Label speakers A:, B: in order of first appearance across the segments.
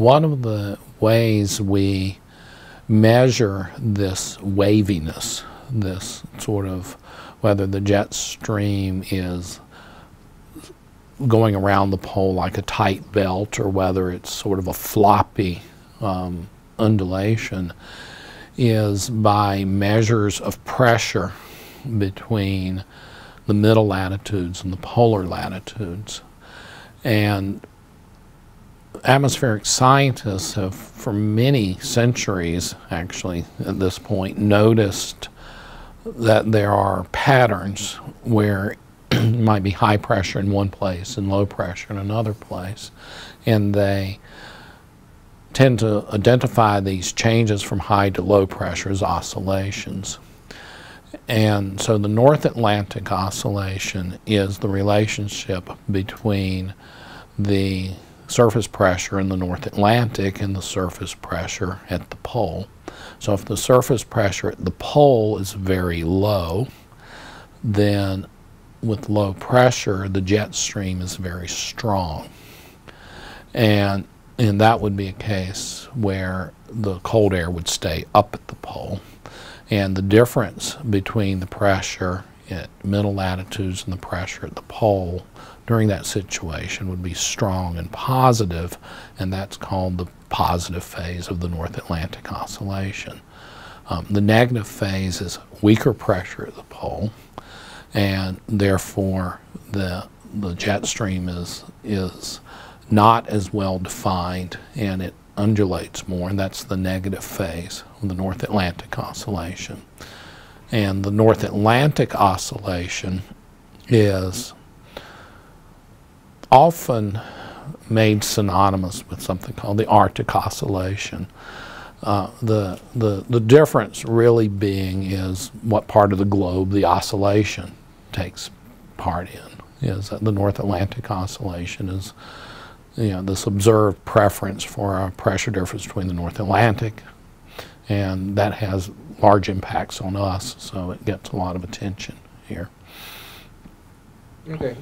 A: one of the ways we measure this waviness, this sort of whether the jet stream is going around the pole like a tight belt or whether it's sort of a floppy um, undulation is by measures of pressure between the middle latitudes and the polar latitudes. And atmospheric scientists have, for many centuries actually at this point, noticed that there are patterns where it might be high pressure in one place and low pressure in another place. And they tend to identify these changes from high to low pressure as oscillations. And so the North Atlantic oscillation is the relationship between the surface pressure in the North Atlantic and the surface pressure at the pole. So if the surface pressure at the pole is very low, then with low pressure, the jet stream is very strong. And, and that would be a case where the cold air would stay up at the pole. And the difference between the pressure at middle latitudes and the pressure at the pole during that situation would be strong and positive, and that's called the positive phase of the North Atlantic Oscillation. Um, the negative phase is weaker pressure at the pole, and therefore the the jet stream is is not as well defined and it undulates more, and that's the negative phase of the North Atlantic Oscillation. And the North Atlantic Oscillation is often made synonymous with something called the Arctic Oscillation. Uh, the, the, the difference really being is what part of the globe the oscillation takes part in. Is that the North Atlantic Oscillation is you know, this observed preference for a pressure difference between the North Atlantic, and that has large impacts on us, so it gets a lot of attention here.
B: Okay.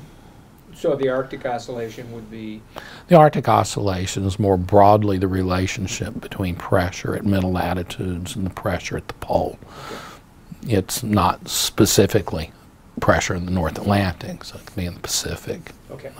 B: So the Arctic oscillation would be,
A: The Arctic Oscillation is more broadly the relationship between pressure at middle latitudes and the pressure at the pole. It's not specifically pressure in the North Atlantic, so it could be in the Pacific.
B: okay.